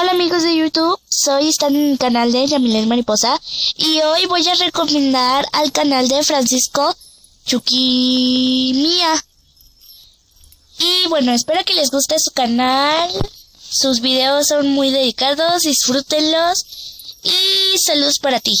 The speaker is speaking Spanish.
Hola amigos de YouTube, soy están en el canal de Yamilet Mariposa. Y hoy voy a recomendar al canal de Francisco Chukimia. Y bueno, espero que les guste su canal, sus videos son muy dedicados, disfrútenlos. Y saludos para ti.